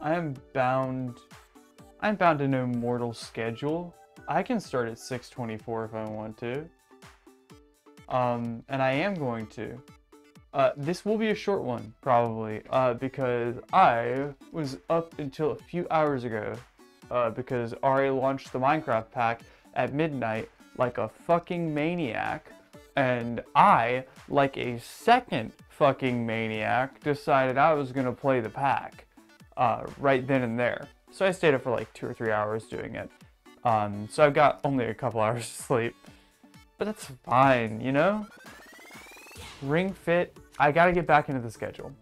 I am bound. I'm bound to no mortal schedule. I can start at 6:24 if I want to. Um, and I am going to. Uh, this will be a short one, probably, uh, because I was up until a few hours ago, uh, because Ari launched the Minecraft pack at midnight like a fucking maniac, and I, like a second fucking maniac, decided I was gonna play the pack, uh, right then and there. So I stayed up for like two or three hours doing it. Um, so I've got only a couple hours of sleep, but that's fine, you know? Ring Fit, I gotta get back into the schedule.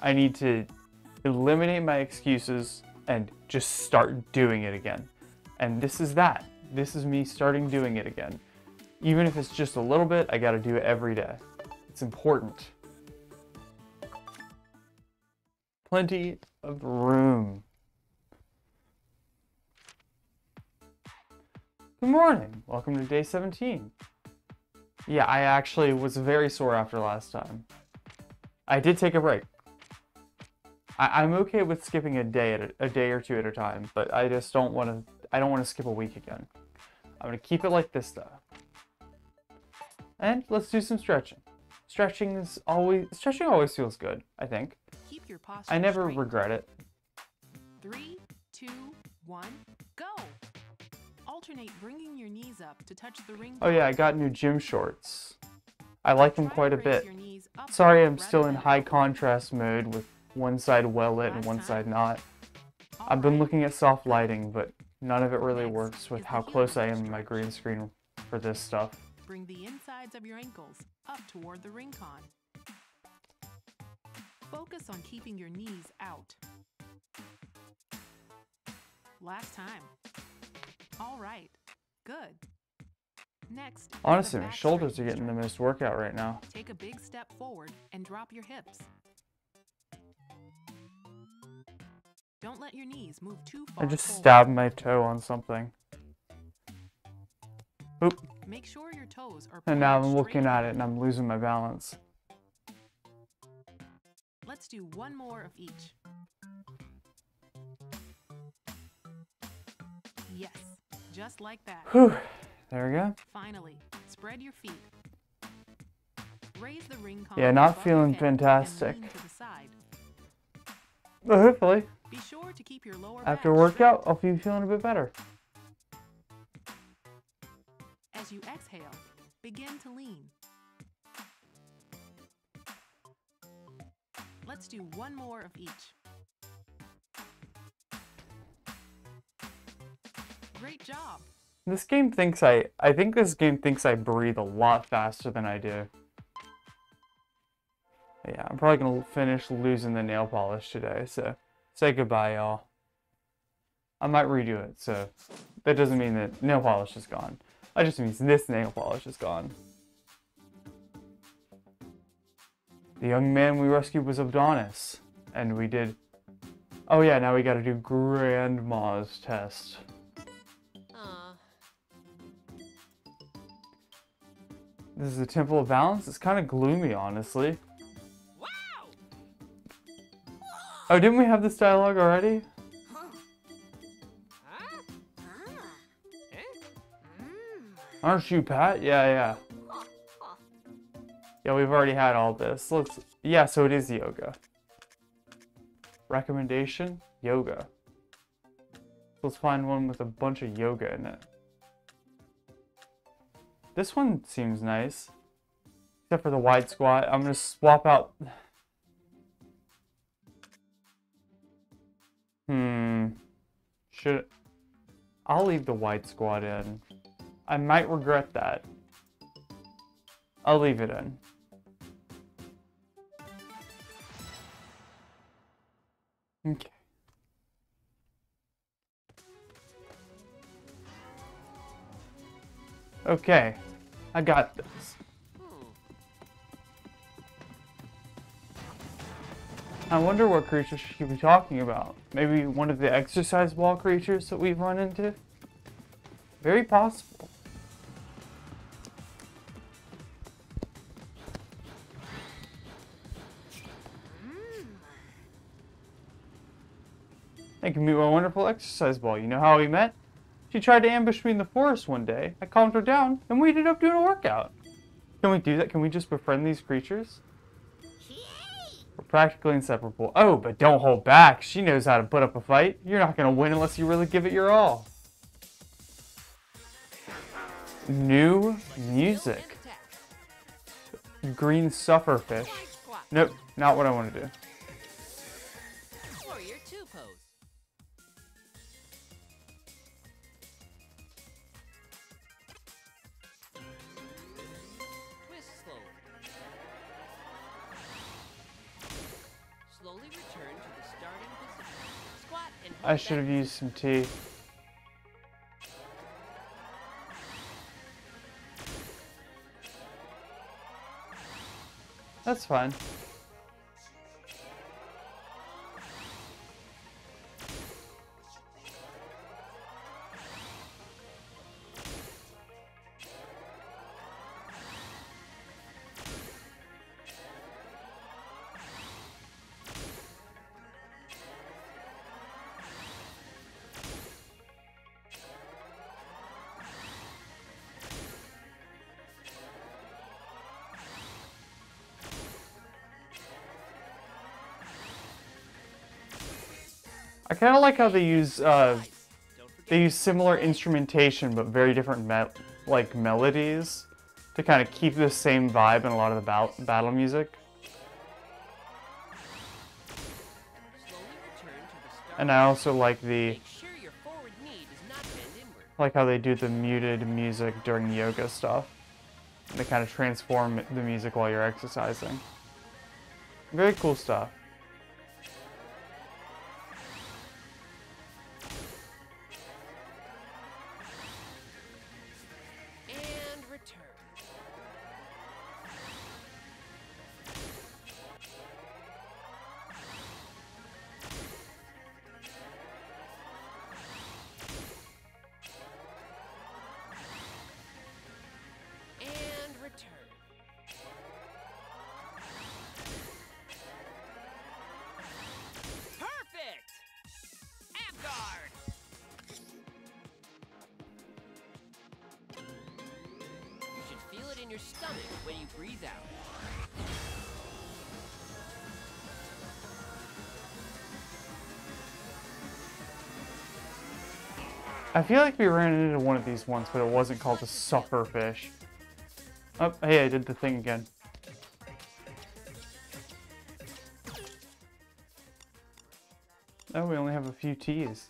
I need to eliminate my excuses and just start doing it again. And this is that. This is me starting doing it again. Even if it's just a little bit, I gotta do it every day. It's important. Plenty of room. Good morning. Welcome to day 17. Yeah, I actually was very sore after last time. I did take a break. I, am okay with skipping a day at a, a, day or two at a time, but I just don't want to. I don't want to skip a week again. I'm gonna keep it like this though. And let's do some stretching. Stretching is always stretching always feels good. I think. Your posture I never straight. regret it. Three, two, one, go. Alternate bringing your knees up to touch the ring. Oh yeah, I got new gym shorts. I like them quite a bit. your knees up Sorry, I'm still in high contrast mode with one side well lit and one side not. I've been looking at soft lighting, but none of it really works with how close I am to my green screen for this stuff. Bring the insides of your ankles up toward the ring con. Focus on keeping your knees out. Last time. All right. Good. Next. Honestly, my shoulders are getting the most workout right now. Take a big step forward and drop your hips. Don't let your knees move too far I just forward. stabbed my toe on something. Oop, Make sure your toes are and now I'm looking at it and I'm losing my balance. Let's do one more of each. Yes, just like that. Whew, there we go. Finally, spread your feet. Raise the ring Yeah, not feeling fantastic. lean to the side. But hopefully, Be sure to keep your lower after workout, I'll be feeling a bit better. As you exhale, begin to lean. Let's do one more of each. Great job. This game thinks I, I think this game thinks I breathe a lot faster than I do. Yeah, I'm probably gonna finish losing the nail polish today, so say goodbye, y'all. I might redo it, so that doesn't mean that nail polish is gone. That just means this nail polish is gone. The young man we rescued was Adonis, and we did. Oh yeah, now we gotta do Grandma's test. This is the Temple of Balance. It's kind of gloomy, honestly. Wow! Oh, didn't we have this dialogue already? Huh? Aren't you Pat? Yeah, yeah. Yeah, we've already had all this. Let's. Yeah, so it is yoga. Recommendation: yoga. Let's find one with a bunch of yoga in it. This one seems nice. Except for the wide squat. I'm gonna swap out. Hmm. Should. I'll leave the wide squat in. I might regret that. I'll leave it in. Okay. Okay, I got this. I wonder what creature she could be talking about. Maybe one of the exercise ball creatures that we've run into? Very possible. I can meet my wonderful exercise ball. You know how we met? She tried to ambush me in the forest one day. I calmed her down, and we ended up doing a workout. Can we do that? Can we just befriend these creatures? We're practically inseparable. Oh, but don't hold back. She knows how to put up a fight. You're not going to win unless you really give it your all. New music. Green sufferfish. Nope, not what I want to do. I should have used some tea. That's fine. I kind of like how they use uh, they use similar instrumentation but very different me- like melodies to kind of keep the same vibe in a lot of the bat- battle music. And I also like the like how they do the muted music during yoga stuff. They kind of transform the music while you're exercising. Very cool stuff. Your stomach when you breathe out. I feel like we ran into one of these once, but it wasn't called a sufferfish. Oh, hey, I did the thing again. Oh, we only have a few teas.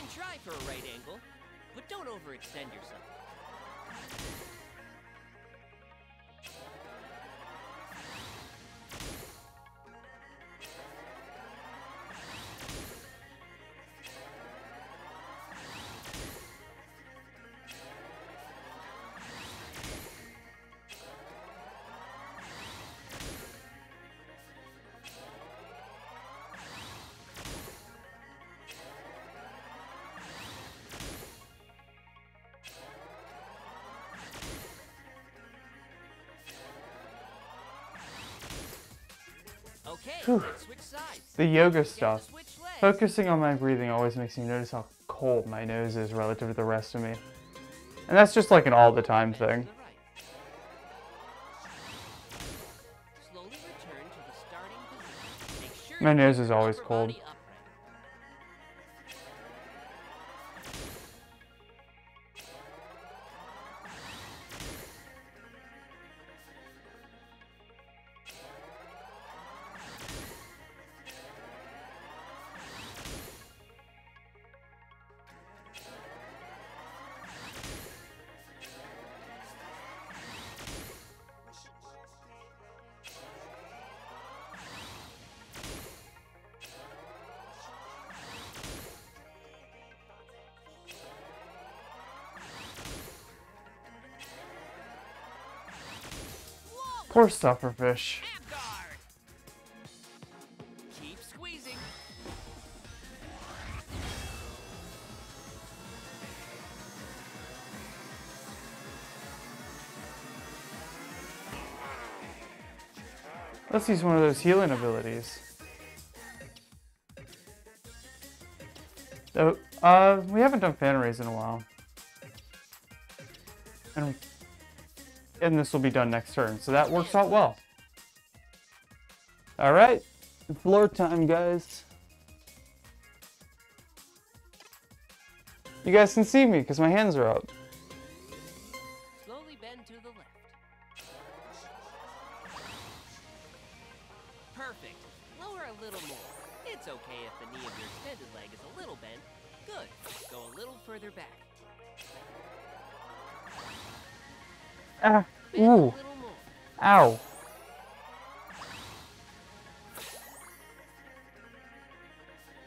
Can try for a right angle, but don't overextend yourself. Whew. let's switch sides. The yoga stuff. Focusing on my breathing always makes me notice how cold my nose is relative to the rest of me. And that's just like an all the time thing. the right. Slowly return to the starting position. Make sure My nose is always cold. Poor Stufferfish. Let's use one of those healing abilities. So, uh, we haven't done fan raise in a while. And this will be done next turn, so that works out well. Alright, floor time, guys. You guys can see me because my hands are up. Slowly bend to the left. Perfect. Lower a little more. It's okay if the knee of your extended leg is a little bent. Good. Go a little further back. Ah, ooh, ow.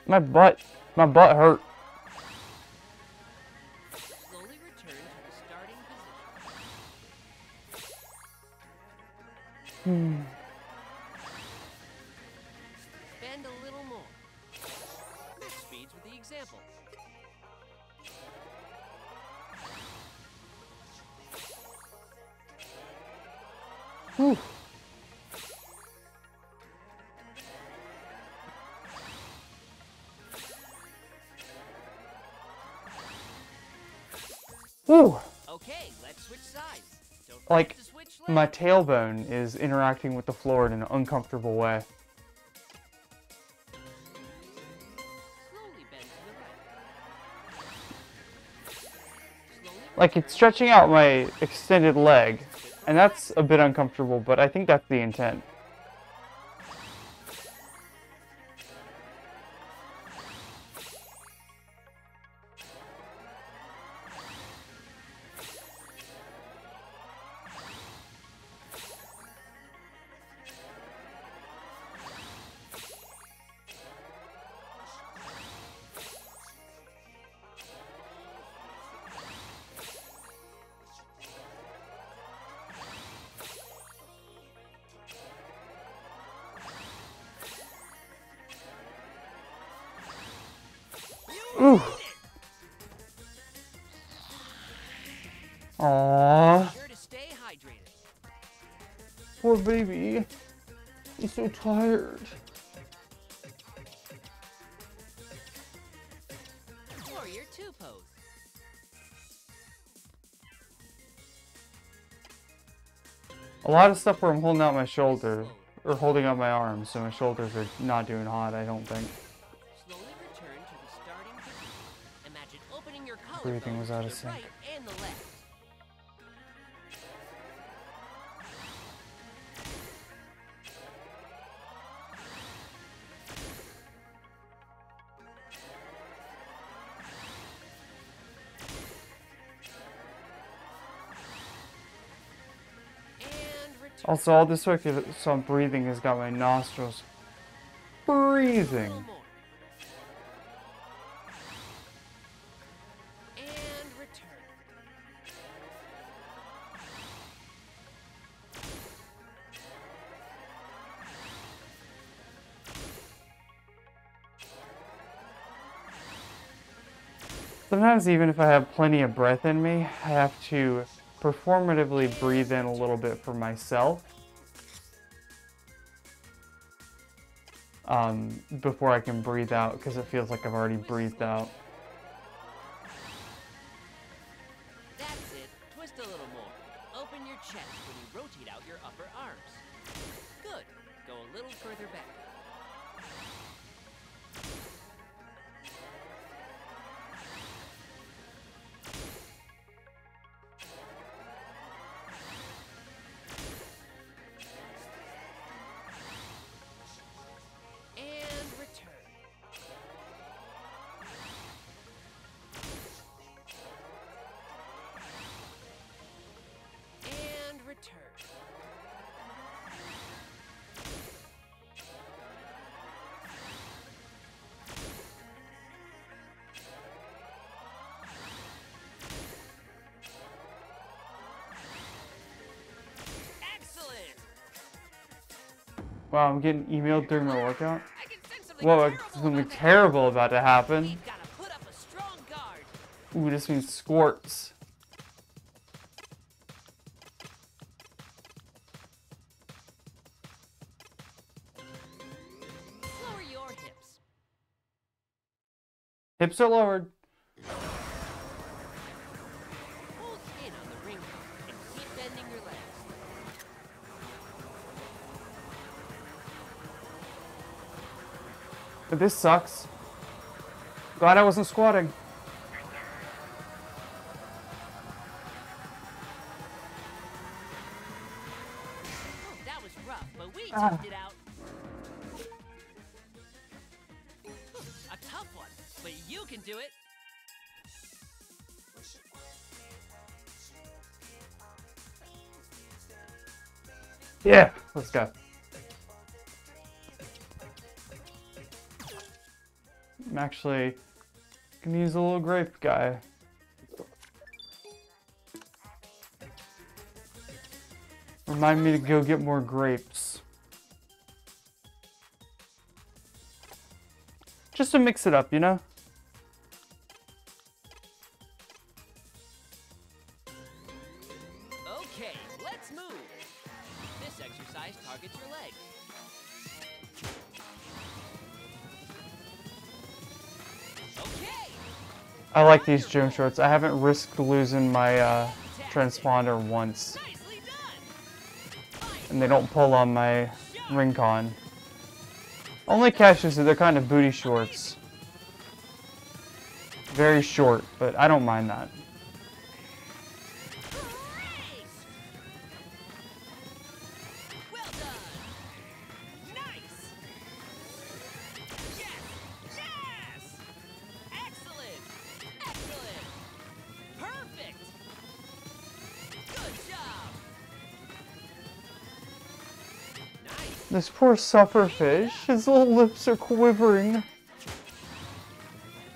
My butt, my butt hurt. Slowly Whew. Whew. Okay, let's switch sides. Don't Like, switch My tailbone is interacting with the floor in an uncomfortable way. Slowly bend to the right. Like it's stretching out my extended leg, and that's a bit uncomfortable, but I think that's the intent. Lot of stuff where I'm holding out my shoulder, or holding out my arms, so my shoulders are not doing hot, I don't think. Slowly return to the starting position. Imagine opening your Breathing was out of sync. Also, all this I'm breathing, has got my nostrils return. Sometimes, even if I have plenty of breath in me, I have to performatively breathe in a little bit for myself um, before I can breathe out because it feels like I've already breathed out. That's it. Twist a little more. Open your chest when you rotate out your upper arms. Good. Go a little further back. Wow, I'm getting emailed during my workout. Whoa, something terrible about to happen. Ooh, this means squirts. Hips are lowered. But this sucks. Glad I wasn't squatting. Oh, that was rough, but we Ah. toughed it out. A tough one, but you can do it. Yeah, let's go. Actually gonna use a little grape guy. Remind me to go get more grapes. Just to mix it up, you know? I like these gym shorts. I haven't risked losing my uh, transponder once. And they don't pull on my ring con. Only catch is that they're kind of booty shorts. Very short, but I don't mind that. This poor sufferfish, his little lips are quivering.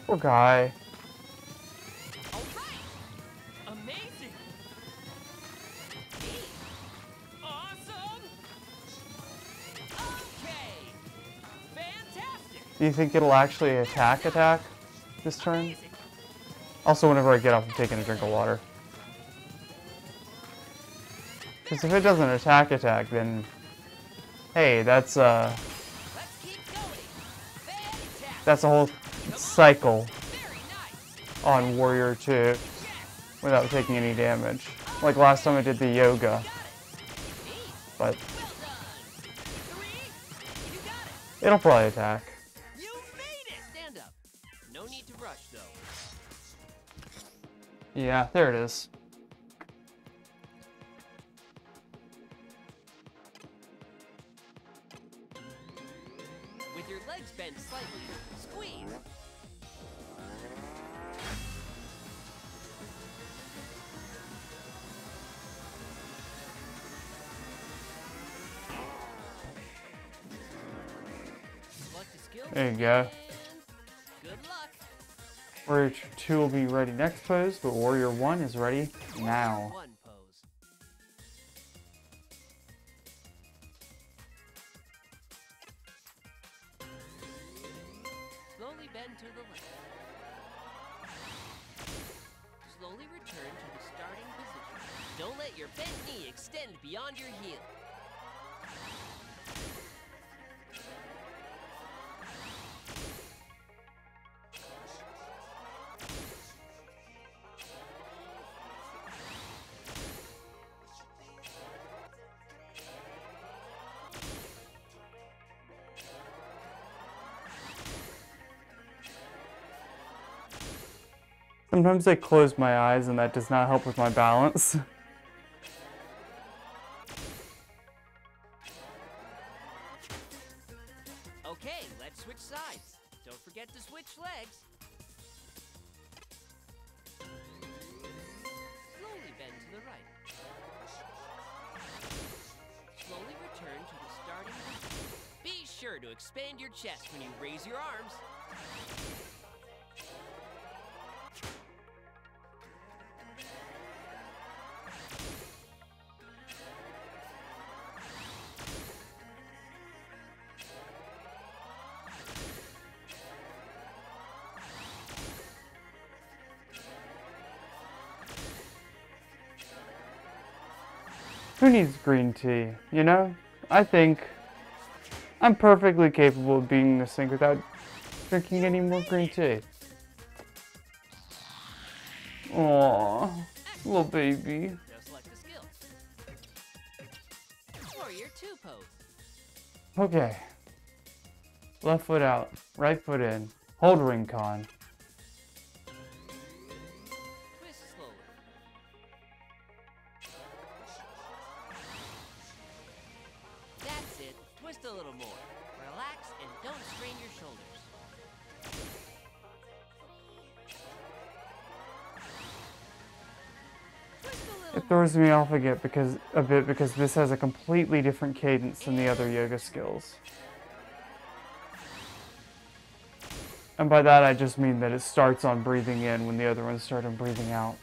Poor guy. All right. Amazing. Neat. Awesome. Okay. Fantastic. Do you think it'll actually attack attack this turn? Also, whenever I get up, I'm taking a drink of water. Because if it doesn't attack attack, then... Hey, that's, uh... Let's keep going. Fantastic. That's a whole cycle on Warrior 2 without taking any damage. Like last time I did the yoga, Got it. Neat. but Well done. Three. You got it. it'll probably attack. You made it. Stand up. No need to rush though. Yeah, there it is. Go. Good luck. Warrior 2 will be ready next pose, but Warrior 1 is ready now. One pose. Slowly Sometimes I close my eyes and that does not help with my balance. Who needs green tea, you know? I think I'm perfectly capable of being in the sink without drinking any more green tea. Aw, little baby. Just like the skill. Warrior 2 pose. Okay. Left foot out, right foot in. Hold ring con. Throws me off a bit because a bit because this has a completely different cadence than the other yoga skills. And by that I just mean that it starts on breathing in when the other ones start on breathing out.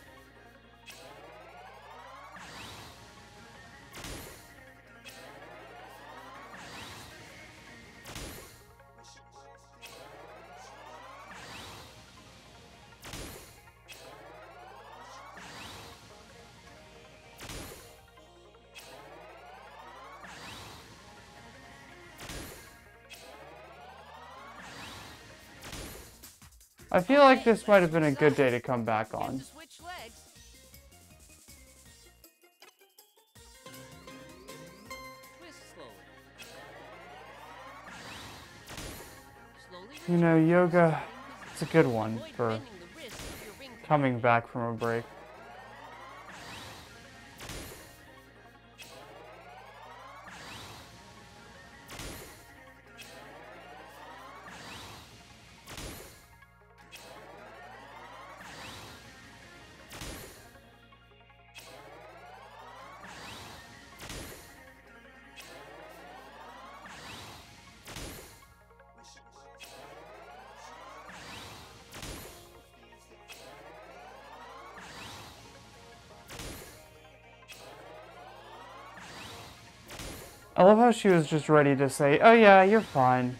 I feel like this might have been a good day to come back on. You know, yoga, it's a good one for coming back from a break. I love how she was just ready to say, oh yeah, you're fine.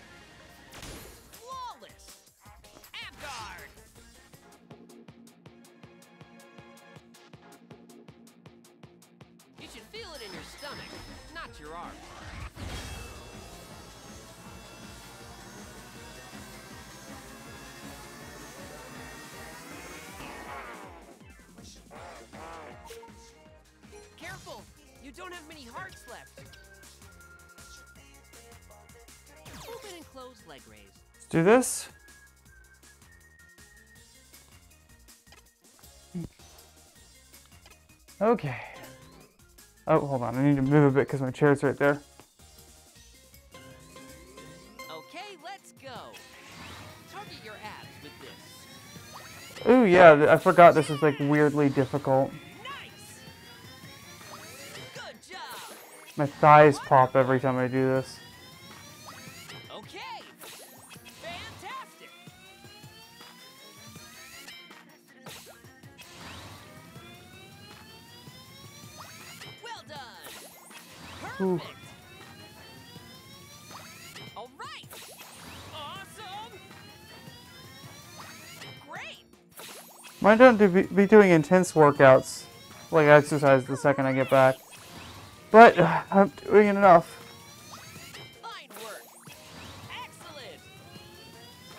Don't have many hearts left. Close leg raise. Let's do this. Okay. Oh, hold on. I need to move a bit because my chair's right there. Okay, let's go. Target your abs with this. Ooh, yeah, I forgot this is like weirdly difficult. Nice! Good job! My thighs pop every time I do this. Ooh. Perfect! Alright! Awesome! Great! Might not do, be, be doing intense workouts, like exercise the second I get back. But uh, I'm doing enough. Fine work! Excellent!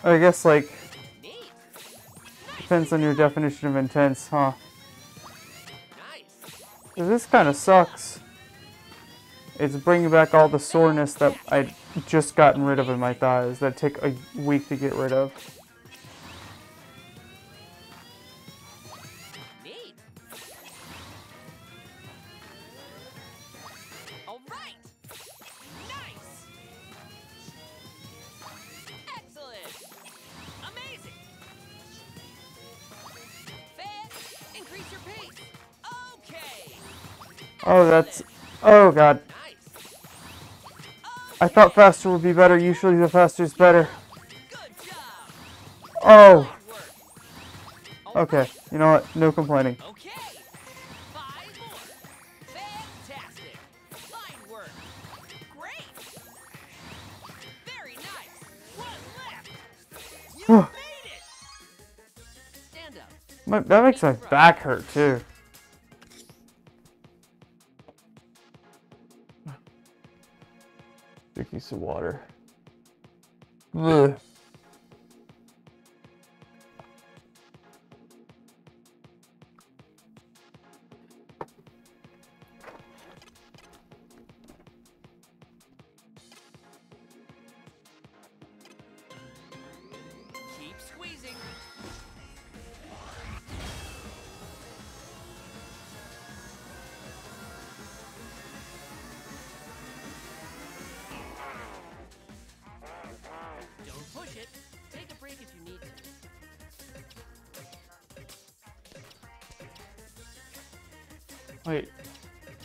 I guess, like, Neat! depends on your definition of intense, huh? Nice! This kind of sucks. It's bringing back all the soreness that I'd just gotten rid of in my thighs that take a week to get rid of. Thought faster would be better. Usually the faster is better. Oh, Fine work. All okay. You know what? No complaining. Okay. Five more. Fantastic. Fine work. Great. Very nice. One left. You made it. Stand up. My, that makes my back hurt, too. Some water.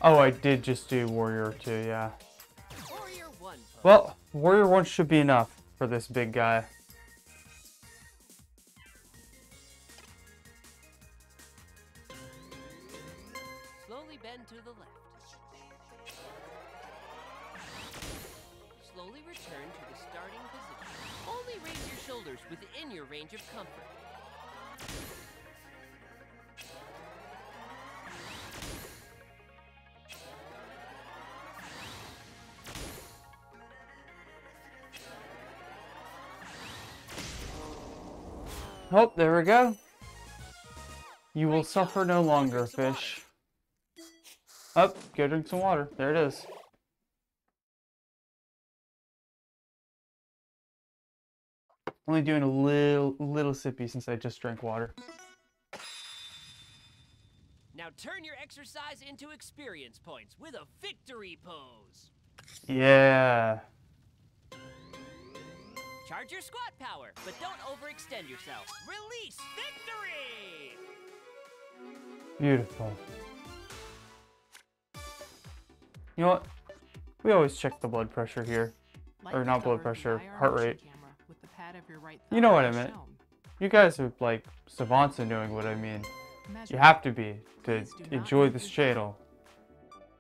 Oh, I did just do Warrior 2, yeah. Warrior 1. Well, Warrior 1 should be enough for this big guy. Slowly bend to the left. Slowly return to the starting position. Only raise your shoulders within your range of comfort. Oh, there we go. You will suffer no longer, drink some water. fish. Up, go drink some water. There it is. Only doing a little, little sippy since I just drank water. Now turn your exercise into experience points with a victory pose. Yeah. Charge your squat power, but don't overextend yourself. Release victory! Beautiful. You know what? We always check the blood pressure here. Like Or not blood cover of the pressure, heart rate. with the pad of your right You know what I as meant. You guys are like savants in knowing what I mean. Measure You have to be to Please do not enjoy this channel.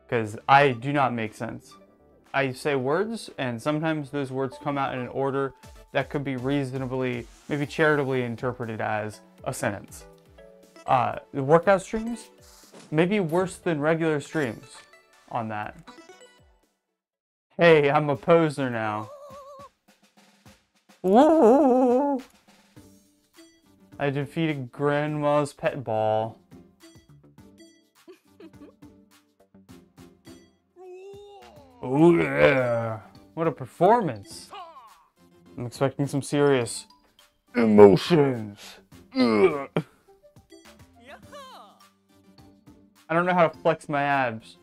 Because I do not make sense. I say words, and sometimes those words come out in an order that could be reasonably, maybe charitably interpreted as a sentence. Uh, the workout streams, maybe worse than regular streams on that. Hey, I'm a poser now. Woo! I defeated Grandma's pet ball. Oh yeah! What a performance! I'm expecting some serious emotions. Ugh. I don't know how to flex my abs.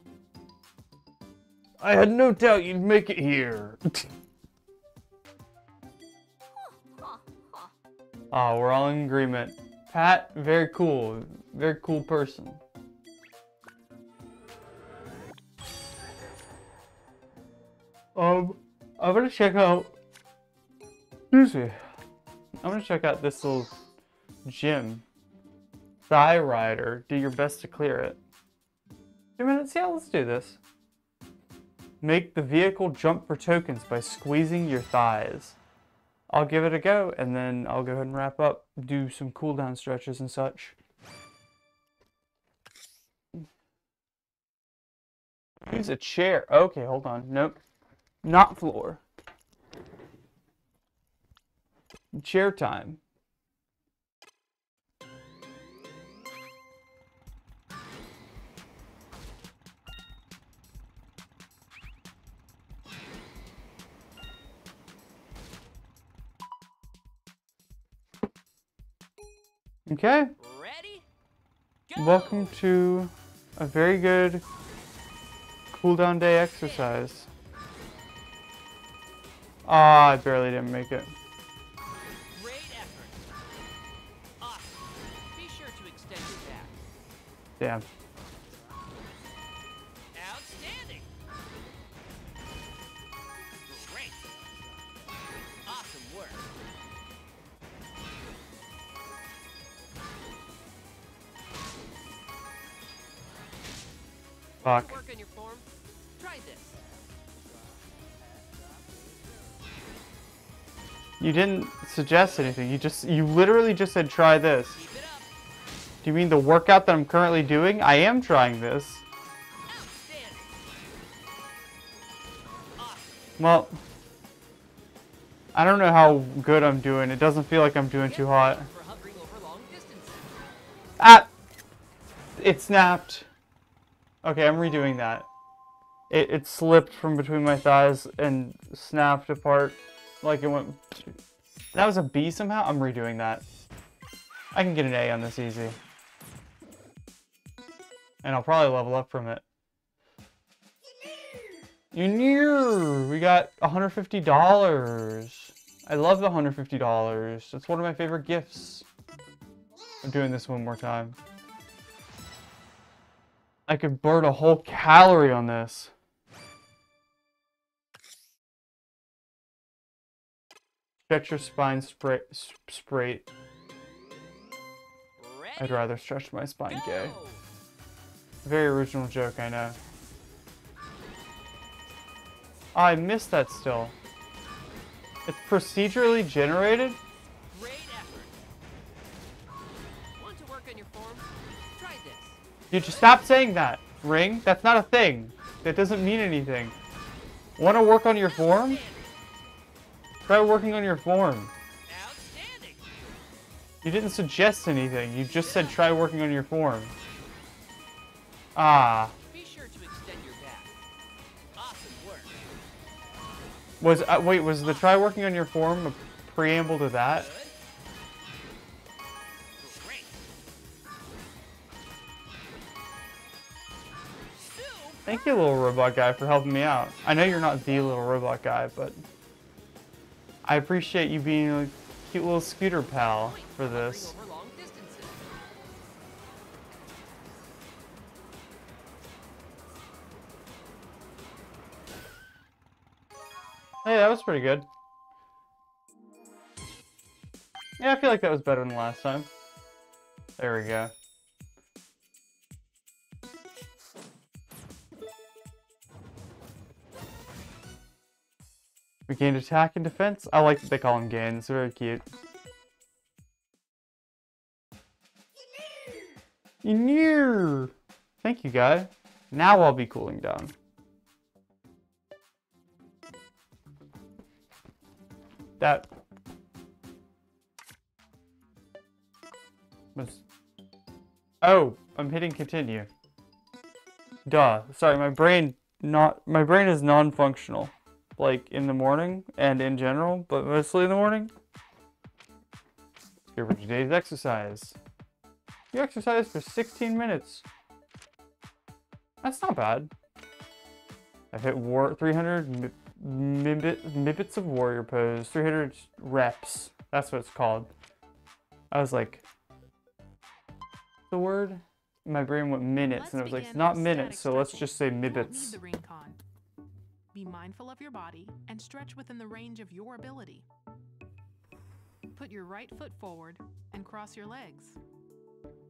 I had no doubt you'd make it here. oh, we're all in agreement. Pat, very cool. Very cool person. Um, I'm gonna check out. Hmm. Excuse me. I'm gonna check out this little gym. Thigh Rider. Do your best to clear it. Two minutes? Yeah, let's do this. Make the vehicle jump for tokens by squeezing your thighs. I'll give it a go and then I'll go ahead and wrap up, do some cooldown stretches and such. Use a chair. Okay, hold on. Nope. Not floor. Chair time. Okay. Ready? Go! Welcome to a very good cooldown day exercise. Ah, I barely didn't make it. Damn. Outstanding. Great. Awesome work. Fuck. Work on your form. Try this. You didn't suggest anything. You just, you literally just said try this. Do you mean the workout that I'm currently doing? I am trying this. Well, I don't know how good I'm doing. It doesn't feel like I'm doing too hot. Ah! It snapped. Okay, I'm redoing that. It, it slipped from between my thighs and snapped apart like it went... That was a B somehow? I'm redoing that. I can get an A on this easy. And I'll probably level up from it. Ynir! We got $150. I love the $150. It's one of my favorite gifts. I'm doing this one more time. I could burn a whole calorie on this. Stretch your spine spray, spray. Ready? I'd rather stretch my spine gay. Very original joke, I know. Oh, I missed that still. It's procedurally generated? Great effort. Want to work on your form? Try this. You just stop saying that. Ring? That's not a thing. That doesn't mean anything. Want to work on your form? Try working on your form. Outstanding. You didn't suggest anything. You just said try working on your form. Ah. Sure. Awesome. Was uh, wait, was the try working on your form a preamble to that? Thank you, little robot guy, for helping me out. I know you're not the little robot guy, but I appreciate you being a cute little scooter pal for this. That was pretty good. Yeah, I feel like that was better than last time. There we go. We gained attack and defense. I like that they call them gains. Very cute. Thank you, guy. Now I'll be cooling down. That was. Oh, I'm hitting continue. Duh. Sorry, my brain not my brain is non-functional, like in the morning and in general, but mostly in the morning. Here for today's exercise. You exercise for 16 minutes. That's not bad. I've hit war 300 mi- mibit, mibits of warrior pose, 300 reps. That's what it's called. I was like, the word? My brain went minutes, Let's and I was like, it's not minutes, so let's just say You mibits. the ring con. Be mindful of your body and stretch within the range of your ability. Put your right foot forward and cross your legs.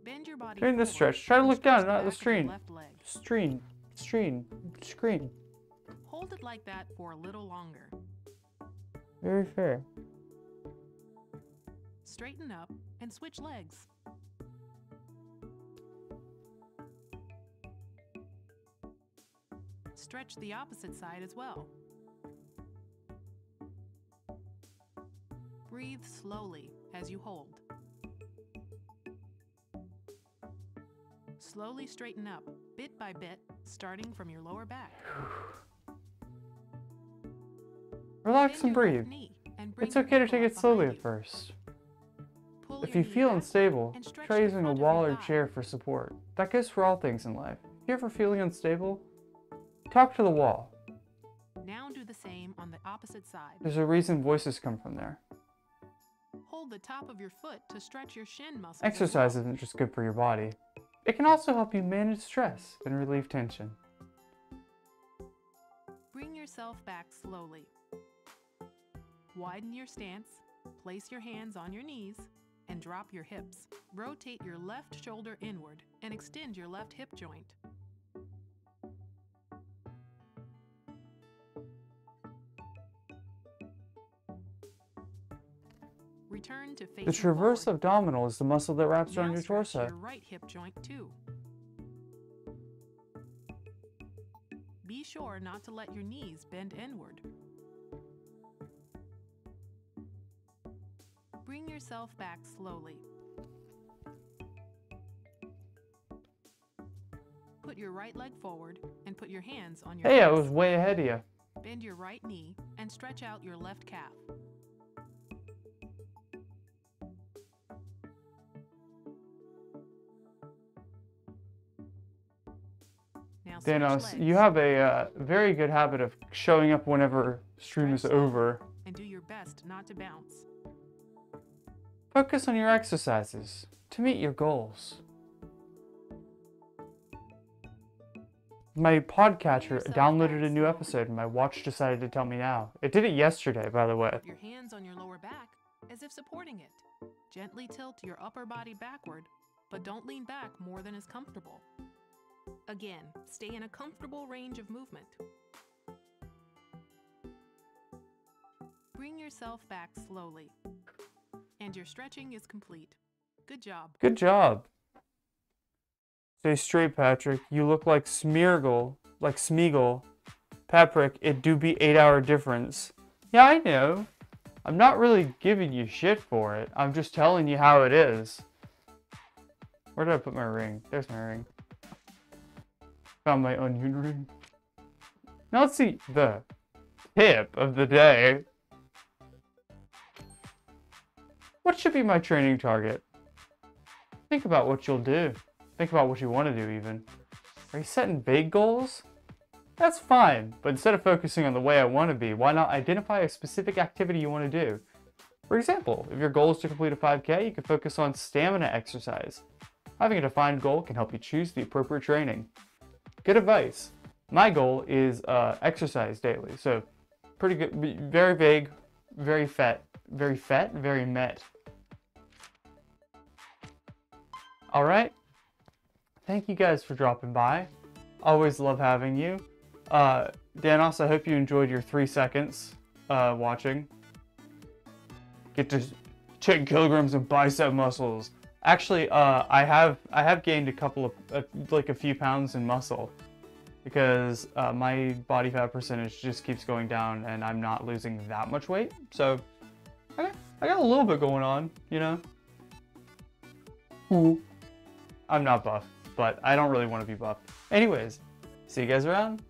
Bend your body During this stretch, try to look down, not the back of your screen. Screen, screen, screen. Hold it like that for a little longer. Very fair. Straighten up and switch legs. Stretch the opposite side as well. Breathe slowly as you hold. Slowly straighten up, bit by bit, starting from your lower back. Relax and breathe. It's okay to take it slowly at first. If you feel unstable, try using a wall or chair for support. That goes for all things in life. If you're ever feeling unstable, talk to the wall. Now do the same on the opposite side. There's a reason voices come from there. Hold the top of your foot to stretch your shin muscles. Exercise isn't just good for your body. It can also help you manage stress and relieve tension. Bring yourself back slowly. Widen your stance, place your hands on your knees, and drop your hips. Rotate your left shoulder inward and extend your left hip joint. Return to facing The transverse forward. abdominal is the muscle that wraps Now around your torso. Your right hip joint too. Be sure not to let your knees bend inward. Bring yourself back slowly. Put your right leg forward and put your hands on your Hey, I was way ahead of you. Bend your right knee and stretch out your left calf. Danos, you have a uh, very good habit of showing up whenever stream is over. And do your best not to bounce. Focus on your exercises to meet your goals. My podcatcher yourself downloaded a new episode and my watch decided to tell me now. It did it yesterday, by the way. Put your hands on your lower back as if supporting it. Gently tilt your upper body backward, but don't lean back more than is comfortable. Again, stay in a comfortable range of movement. Bring yourself back slowly. And your stretching is complete. Good job. Good job. Stay straight, Patrick. You look like Smeargle, like Smeagol. Patrick, it do be eight hour difference. Yeah, I know. I'm not really giving you shit for it. I'm just telling you how it is. Where did I put my ring? There's my ring. Found my onion ring. Now let's see the tip of the day. What should be my training target? Think about what you'll do. Think about what you want to do, even. Are you setting big goals? That's fine, but instead of focusing on the way I want to be, why not identify a specific activity you want to do? For example, if your goal is to complete a 5K, you can focus on stamina exercise. Having a defined goal can help you choose the appropriate training. Good advice. My goal is uh, exercise daily, so pretty good, very vague, very fat, very fat, very met. All right. Thank you guys for dropping by. Always love having you. Uh, Danos, I hope you enjoyed your three seconds uh, watching. Get to 10 kilograms of bicep muscles. Actually, uh, I have I have gained a couple of uh, like a few pounds in muscle because uh, my body fat percentage just keeps going down and I'm not losing that much weight. So I got, I got a little bit going on, you know. Ooh. I'm not buff, but I don't really want to be buff. Anyways, see you guys around.